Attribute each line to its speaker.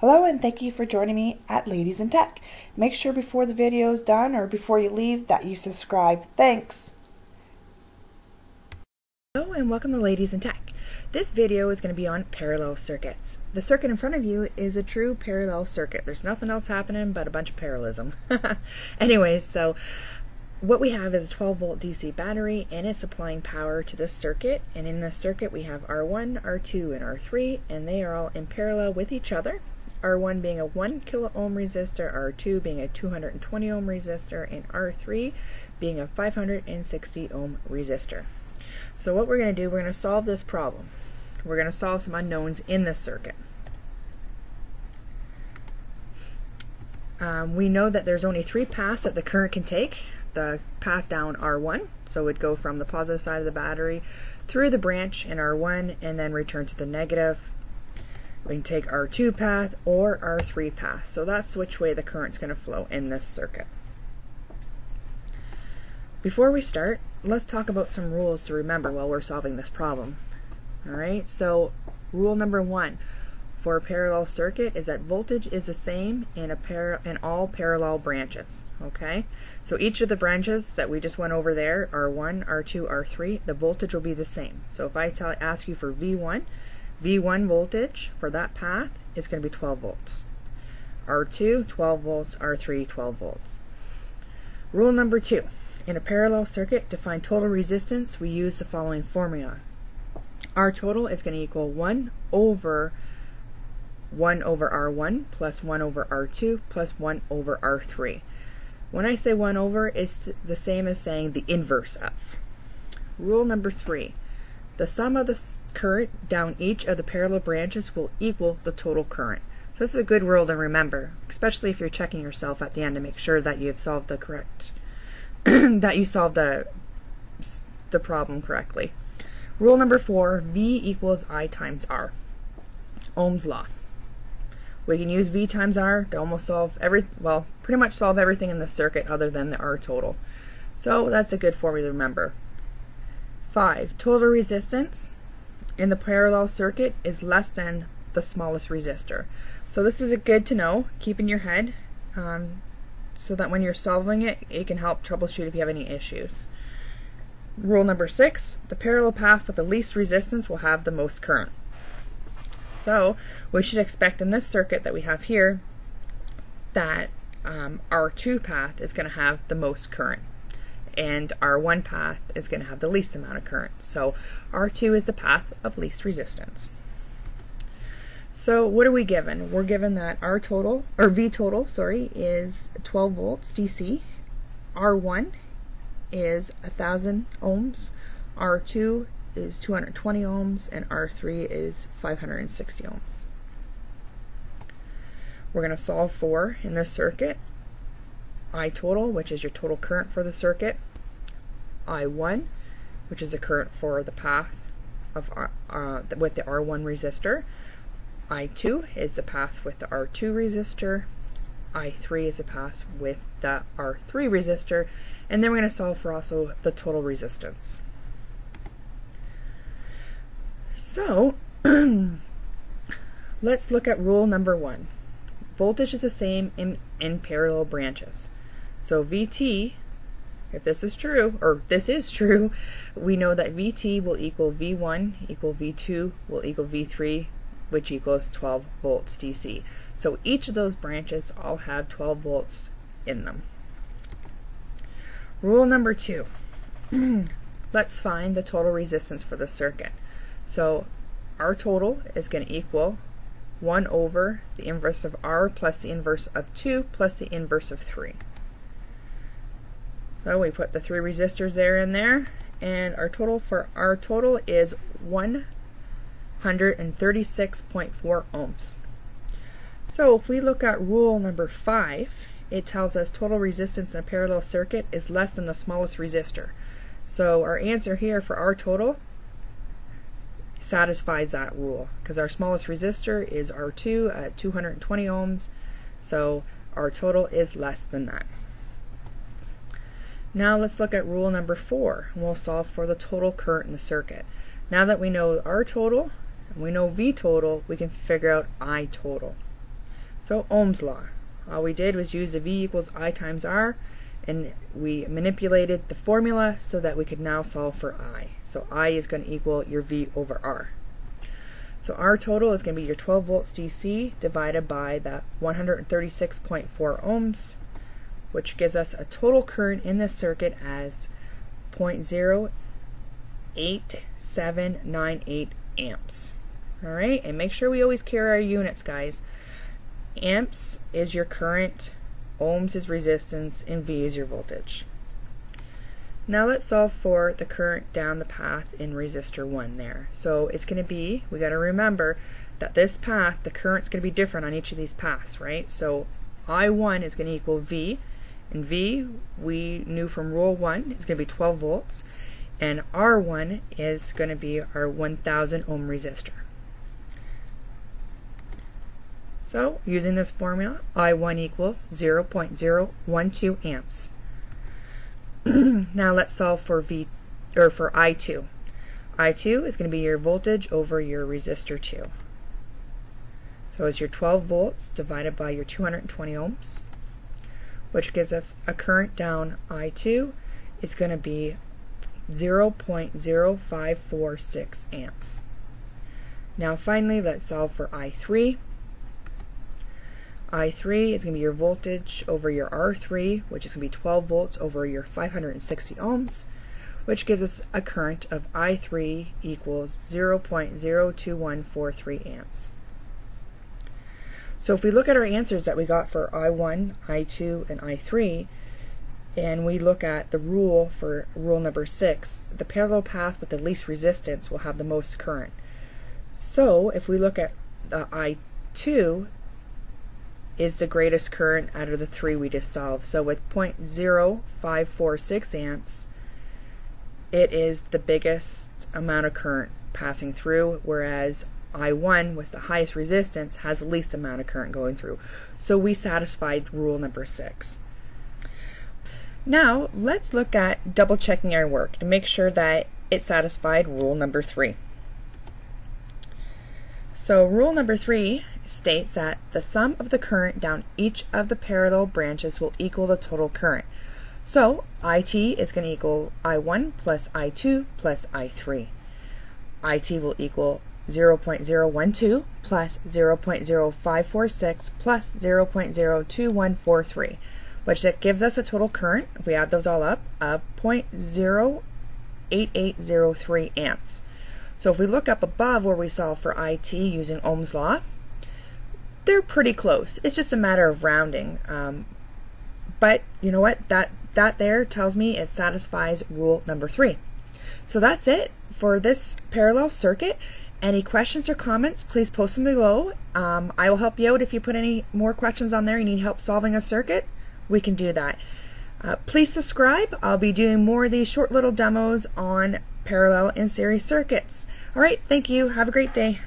Speaker 1: Hello and thank you for joining me at Ladies and Tech. Make sure before the video is done or before you leave that you subscribe. Thanks. Hello and welcome to Ladies and Tech. This video is going to be on parallel circuits. The circuit in front of you is a true parallel circuit. There's nothing else happening but a bunch of parallelism. Anyways, so what we have is a 12 volt DC battery and it's supplying power to this circuit and in this circuit we have R1, R2 and R3 and they are all in parallel with each other. R1 being a 1 kilo ohm resistor, R2 being a 220 ohm resistor and R3 being a 560 ohm resistor. So what we're going to do, we're going to solve this problem. We're going to solve some unknowns in this circuit. Um, we know that there's only three paths that the current can take the path down R1. So it would go from the positive side of the battery through the branch in R1 and then return to the negative. We can take R2 path or R3 path. So that's which way the current's going to flow in this circuit. Before we start, let's talk about some rules to remember while we're solving this problem. Alright, so rule number one for a parallel circuit is that voltage is the same in a par in all parallel branches. Okay, so each of the branches that we just went over there, R1, R2, R3, the voltage will be the same. So if I tell ask you for V1, V1 voltage for that path is going to be 12 volts. R2, 12 volts, R3, 12 volts. Rule number two. In a parallel circuit, to find total resistance, we use the following formula. R total is going to equal 1 over 1 over R1 plus 1 over R2 plus 1 over R3. When I say 1 over, it's the same as saying the inverse of. Rule number 3. The sum of the current down each of the parallel branches will equal the total current. So this is a good rule to remember, especially if you're checking yourself at the end to make sure that you've solved the correct, that you solved the, the problem correctly. Rule number 4, V equals I times R. Ohm's law. We can use V times R to almost solve every, well, pretty much solve everything in the circuit other than the R total. So that's a good formula to remember. 5. Total resistance in the parallel circuit is less than the smallest resistor. So this is a good to know, keep in your head, um, so that when you're solving it, it can help troubleshoot if you have any issues. Rule number 6. The parallel path with the least resistance will have the most current. So we should expect in this circuit that we have here that um, R2 path is going to have the most current and R1 path is going to have the least amount of current. So R2 is the path of least resistance. So what are we given? We're given that R total, or V total, sorry, is 12 volts DC. R1 is 1,000 ohms. R2 is 220 ohms and R3 is 560 ohms. We're going to solve for, in this circuit, I total, which is your total current for the circuit, I1, which is the current for the path of uh, with the R1 resistor, I2 is the path with the R2 resistor, I3 is the path with the R3 resistor, and then we're going to solve for also the total resistance. So, let's look at rule number one. Voltage is the same in, in parallel branches. So VT, if this is true, or this is true, we know that VT will equal V1 equal V2 will equal V3, which equals 12 volts DC. So each of those branches all have 12 volts in them. Rule number two. Let's find the total resistance for the circuit. So R total is going to equal 1 over the inverse of r plus the inverse of 2 plus the inverse of 3. So we put the three resistors there in there, and our total for our total is 136.4 ohms. So if we look at rule number 5, it tells us total resistance in a parallel circuit is less than the smallest resistor. So our answer here for our total satisfies that rule because our smallest resistor is R2 at 220 ohms so our total is less than that. Now let's look at rule number four and we'll solve for the total current in the circuit. Now that we know R total and we know V total we can figure out I total. So Ohm's law. All we did was use the V equals I times R and we manipulated the formula so that we could now solve for I. So I is going to equal your V over R. So R total is going to be your 12 volts DC divided by the 136.4 ohms, which gives us a total current in this circuit as 0.08798 amps. All right, and make sure we always carry our units, guys. Amps is your current, ohms is resistance, and V is your voltage. Now let's solve for the current down the path in resistor 1 there. So it's going to be, we got to remember that this path, the current's going to be different on each of these paths, right? So I1 is going to equal V, and V, we knew from rule 1, is going to be 12 volts, and R1 is going to be our 1000 ohm resistor. So, using this formula, I1 equals 0.012 amps. now let's solve for V or for I2. I2 is going to be your voltage over your resistor 2. So it's your 12 volts divided by your 220 ohms, which gives us a current down I2 is going to be 0.0546 amps. Now finally, let's solve for I3. I3 is going to be your voltage over your R3, which is going to be 12 volts over your 560 ohms, which gives us a current of I3 equals 0.02143 amps. So if we look at our answers that we got for I1, I2, and I3, and we look at the rule for rule number 6, the parallel path with the least resistance will have the most current. So if we look at the I2, is the greatest current out of the three we just solved. So with 0.0546 amps, it is the biggest amount of current passing through, whereas I1 with the highest resistance has the least amount of current going through. So we satisfied rule number six. Now let's look at double checking our work to make sure that it satisfied rule number three. So rule number three states that the sum of the current down each of the parallel branches will equal the total current. So IT is going to equal I1 plus I2 plus I3. IT will equal 0.012 plus 0.0546 plus 0.02143, which that gives us a total current, if we add those all up, of 0.08803 amps. So if we look up above where we solve for IT using Ohm's law, they're pretty close. It's just a matter of rounding. Um, but you know what? That that there tells me it satisfies rule number three. So that's it for this parallel circuit. Any questions or comments, please post them below. Um, I will help you out if you put any more questions on there. You need help solving a circuit, we can do that. Uh, please subscribe. I'll be doing more of these short little demos on parallel and series circuits. All right, thank you. Have a great day.